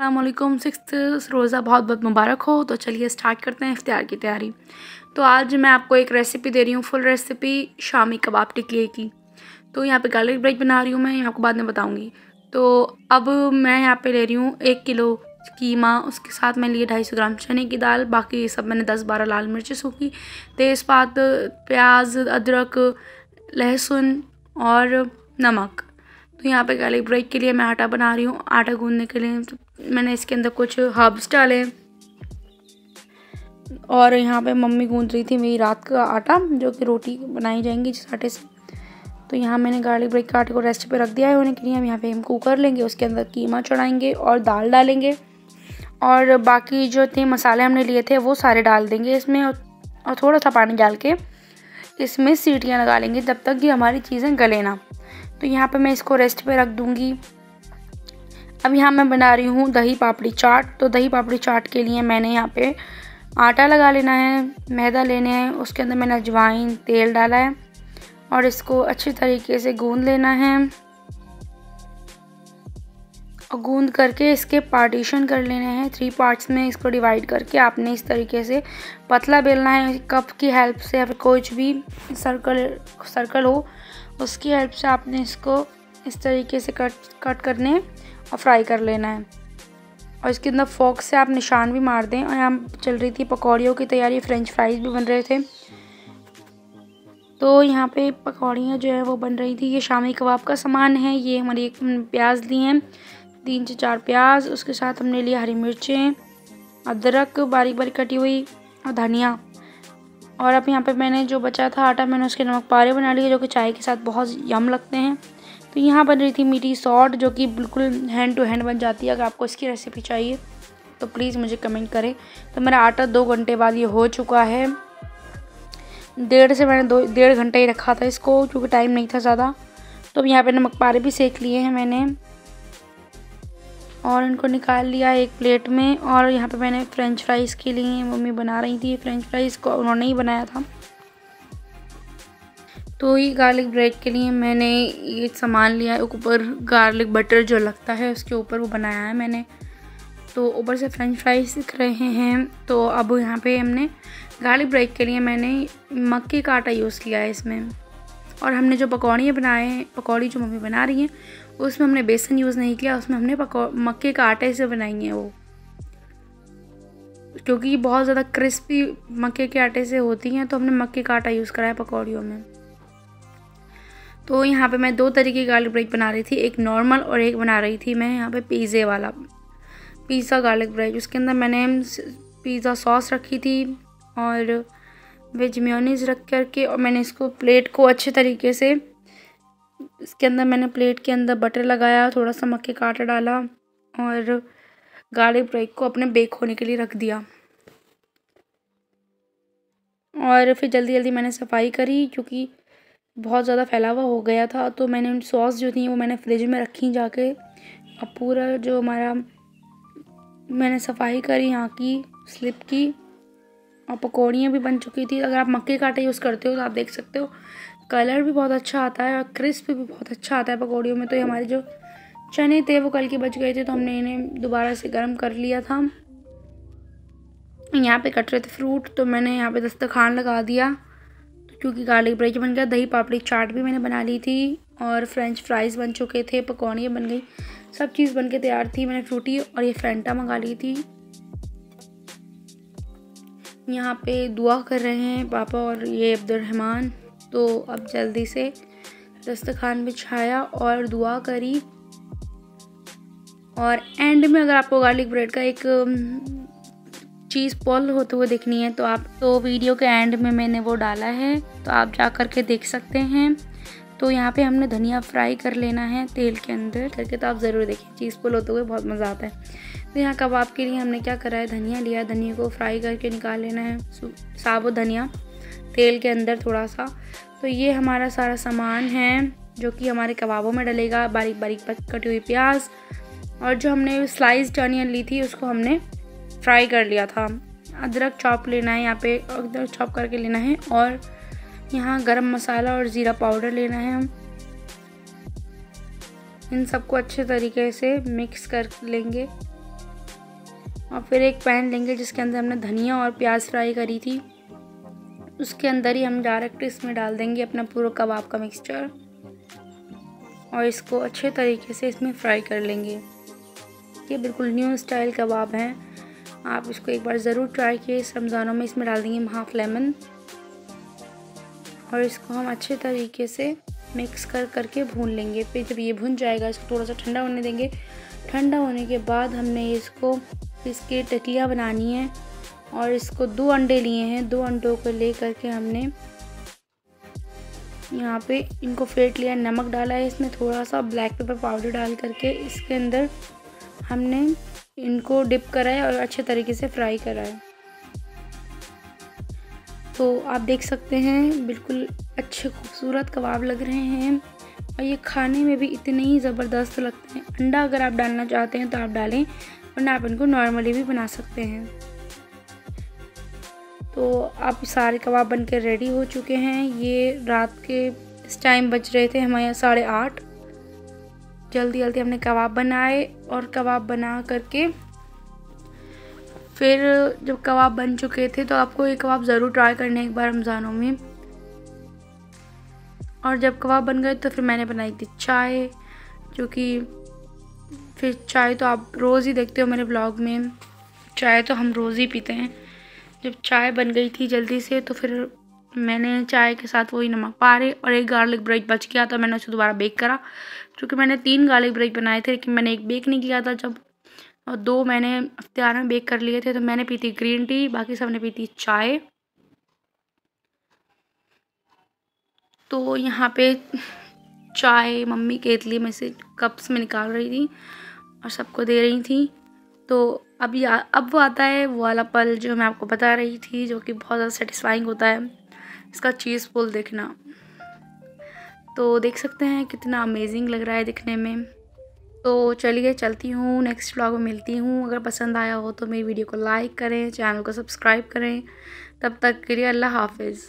अल्लाम six रोज़ा बहुत बहुत मुबारक हो। तो चलिए स्टार्ट करते हैं इफ्तार की तैयारी। तो आज मैं आपको एक रेसिपी दे रही हूँ, फुल रेसिपी शामी कबाब टिकिए की। तो यहाँ पे गार्लिक ब्रेड बना रही हूँ मैं आपको बाद में बताऊँगी। तो अब मैं यहाँ पे ले रही हूँ एक किलो कीमा, उसके साथ मैं लिए ढाई सौ ग्राम चने की दाल, बाकी सब मैंने दस बारह लाल मिर्ची सूखी, तेज़पात, प्याज, अदरक, लहसुन और नमक। तो यहाँ पे गार्लिक ब्रेड के लिए मैं आटा बना रही हूँ। आटा गूंदने के लिए तो मैंने इसके अंदर कुछ हर्ब्स डाले। और यहाँ पे मम्मी गूंद रही थी मेरी रात का आटा, जो कि रोटी बनाई जाएँगी जिस आटे से। तो यहाँ मैंने गार्लिक ब्रेड के आटे को रेस्ट पे रख दिया है। होने के लिए हम यहाँ पे हम कुकर लेंगे, उसके अंदर कीमा चढ़ाएँगे और दाल डालेंगे। और बाकी जो थे मसाले हमने लिए थे, वो सारे डाल देंगे इसमें और थोड़ा सा पानी डाल के इसमें सीटियाँ लगा लेंगे जब तक कि हमारी चीज़ें गले ना। तो यहाँ पे मैं इसको रेस्ट पे रख दूँगी। अब यहाँ मैं बना रही हूँ दही पापड़ी चाट। तो दही पापड़ी चाट के लिए मैंने यहाँ पे आटा लगा लेना है, मैदा लेने हैं, उसके अंदर मैंने अजवाइन, तेल डाला है और इसको अच्छी तरीके से गूँध लेना है। और गूंद करके इसके पार्टीशन कर लेने हैं। थ्री पार्ट्स में इसको डिवाइड करके आपने इस तरीके से पतला बेलना है। कप की हेल्प से या फिर कुछ भी सर्कल सर्कल हो, उसकी हेल्प से आपने इसको इस तरीके से कट कट करने और फ्राई कर लेना है। और इसके अंदर फोक से आप निशान भी मार दें। और यहाँ चल रही थी पकौड़ियों की तैयारी। फ्रेंच फ्राइज भी बन रहे थे। तो यहाँ पे पकौड़ियाँ जो है वो बन रही थी। ये शामी कबाब का सामान है। ये हमारी एक प्याज लिए हैं। तीन से चार प्याज, उसके साथ हमने लिया हरी मिर्चें, अदरक, बारीक बारीक कटी हुई, और धनिया। और अब यहाँ पे मैंने जो बचा था आटा, मैंने उसके नमक पारे बना लिए, जो कि चाय के साथ बहुत यम लगते हैं। तो यहाँ बन रही थी मीठी सॉल्ट जो कि बिल्कुल हैंड टू हैंड बन जाती है। अगर आपको इसकी रेसिपी चाहिए तो प्लीज़ मुझे कमेंट करें। तो मेरा आटा दो घंटे बाद ये हो चुका है। डेढ़ से मैंने दो, डेढ़ घंटे ही रखा था इसको, क्योंकि टाइम नहीं था ज़्यादा। तो अब यहाँ पे नमक पारे भी सेक लिए हैं मैंने। और इनको निकाल लिया एक प्लेट में और यहाँ पे मैंने फ्रेंच फ्राइज़ के लिए मम्मी बना रही थी। फ्रेंच फ्राइज़ को उन्होंने ही बनाया था। तो ये गार्लिक ब्रेड के लिए मैंने ये सामान लिया है। ऊपर गार्लिक बटर जो लगता है उसके ऊपर वो बनाया है मैंने। तो ऊपर से फ्रेंच फ्राइज दिख रहे हैं। तो अब यहाँ पे हमने गार्लिक ब्रेड के लिए मैंने मक्के का आटा यूज़ किया है इसमें। और हमने जो पकौड़ियाँ बनाए हैं, पकौड़ी जो मम्मी बना रही हैं उसमें हमने बेसन यूज़ नहीं किया, उसमें हमने पकौ, मक्के का आटे से बनाई है वो। क्योंकि बहुत ज़्यादा क्रिस्पी मक्के के आटे से होती हैं तो हमने मक्के का आटा यूज़ करा है पकौड़ियों में। तो यहाँ पे मैं दो तरीके की गार्लिक ब्रेड बना रही थी, एक नॉर्मल और एक बना रही थी मैं यहाँ पे पिज़्ज़े वाला। पिज़्ज़ा गार्लिक ब्रेड उसके अंदर मैंने पिज़्ज़ा सॉस रखी थी और वेज म्योनीज रख करके और मैंने इसको प्लेट को अच्छे तरीके से इसके अंदर मैंने प्लेट के अंदर बटर लगाया, थोड़ा सा मक्के का आटा डाला और गार्लिक ब्रेड को अपने बेक होने के लिए रख दिया। और फिर जल्दी जल्दी मैंने सफ़ाई करी क्योंकि बहुत ज़्यादा फैला हुआ हो गया था तो मैंने उन सॉस जो थी वो मैंने फ्रिज में रखी जाके अब पूरा जो हमारा मैंने सफ़ाई करी यहाँ की, स्लिप की और पकौड़ियाँ भी बन चुकी थी। अगर आप मक्के का आटा यूज़ करते हो तो आप देख सकते हो कलर भी बहुत अच्छा आता है और क्रिस्प भी बहुत अच्छा आता है पकौड़ियों में। तो ये हमारे जो चने थे, वो कल के बच गए थे तो हमने इन्हें दोबारा से गर्म कर लिया था। यहाँ पे कट रहे थे फ्रूट तो मैंने यहाँ पे दस्तरखान लगा दिया क्योंकि गार्लिक ब्रेड बन गया, दही पापड़ी चाट भी मैंने बना ली थी और फ्रेंच फ्राइज़ बन चुके थे, पकौड़ियाँ बन गई, सब चीज़ बन के तैयार थी मैंने फ्रूटी और ये फेंटा मंगा ली थी। यहाँ पे दुआ कर रहे हैं पापा और ये अब्दुलरहमान तो अब जल्दी से दस्तरखान बिछाया और दुआ करी। और एंड में अगर आपको गार्लिक ब्रेड का एक चीज़ पॉल होते हुए देखनी है तो आप तो वीडियो के एंड में मैंने वो डाला है तो आप जा कर के देख सकते हैं। तो यहाँ पे हमने धनिया फ्राई कर लेना है तेल के अंदर। करके तो आप ज़रूर देखिए, चीज़ पुल होते हुए बहुत मज़ा आता है। तो यहाँ कबाब के लिए हमने क्या करा है, धनिया लिया, धनिया को फ्राई करके निकाल लेना है साबुत धनिया। तेल के अंदर थोड़ा सा। तो ये हमारा सारा सामान है, जो कि हमारे कबाबों में डलेगा बारीक बारीक कटी हुई प्याज। और जो हमने स्लाइस्ड अनियन ली थी, उसको हमने फ्राई कर लिया था। अदरक चॉप लेना है यहाँ पे, अदरक चॉप करके लेना है। और यहाँ गरम मसाला और ज़ीरा पाउडर लेना है हम। इन सबको अच्छे तरीके से मिक्स कर लेंगे। और फिर एक पैन लेंगे, जिसके अंदर हमने धनिया और प्याज फ्राई करी थी। उसके अंदर ही हम डायरेक्ट इसमें डाल देंगे अपना पूरा कबाब का मिक्सचर और इसको अच्छे तरीके से इसमें फ्राई कर लेंगे। ये बिल्कुल न्यू स्टाइल कबाब हैं। आप इसको एक बार ज़रूर ट्राई किए, इस रमज़ानों में इसमें डाल देंगे हाफ़ लेमन और इसको हम अच्छे तरीके से मिक्स कर करके भून लेंगे। फिर जब ये भुन जाएगा, इसको थोड़ा सा ठंडा होने देंगे। ठंडा होने के बाद हमने इसको, इसके टिकिया बनानी है। और इसको दो अंडे लिए हैं। दो अंडों को ले करके हमने यहाँ पे इनको फेंट लिया, नमक डाला है इसमें थोड़ा सा ब्लैक पेपर पाउडर डाल करके इसके अंदर हमने इनको डिप करा है और अच्छे तरीके से फ्राई करा है। तो आप देख सकते हैं, बिल्कुल अच्छे खूबसूरत कबाब लग रहे हैं और ये खाने में भी इतने ही ज़बरदस्त लगते हैं। अंडा अगर आप डालना चाहते हैं तो आप डालें, वरना आप इनको नॉर्मली भी बना सकते हैं। तो आप सारे कबाब बन के रेडी हो चुके हैं। ये रात के इस टाइम बज रहे थे हमारे यहाँ साढ़े आठ। जल्दी जल्दी हमने कबाब बनाए और कबाब बना करके फिर जब कबाब बन चुके थे तो आपको ये कबाब ज़रूर ट्राई करने एक बार रमज़ानों में। और जब कबाब बन गए तो फिर मैंने बनाई थी चाय, जो कि फिर चाय तो आप रोज़ ही देखते हो मेरे ब्लॉग में। चाय तो हम रोज़ ही पीते हैं। जब चाय बन गई थी जल्दी से तो फिर मैंने चाय के साथ वही नमक पारे और एक गार्लिक ब्रेड बच गया था। मैंने उसे दोबारा बेक करा क्योंकि मैंने तीन गार्लिक ब्रेड बनाए थे, लेकिन मैंने एक बेक नहीं किया था जब। और दो मैंने अख्तियार में बेक कर लिए थे तो मैंने पी थी ग्रीन टी बाकी सबने पी थी चाय। तो यहाँ पे चाय मम्मी केतली में से कप्स में निकाल रही थी और सबको दे रही थी। तो अब या अब वो आता है, वो वाला पल जो मैं आपको बता रही थी, जो कि बहुत ज़्यादा सेटिस्फाइंग होता है। इसका चीज़ पुल देखना। तो देख सकते हैं कितना अमेजिंग लग रहा है दिखने में। तो चलिए, चलती हूँ नेक्स्ट व्लॉग में मिलती हूँ। अगर पसंद आया हो तो मेरी वीडियो को लाइक करें चैनल को सब्सक्राइब करें। तब तक के लिए अल्लाह हाफिज़।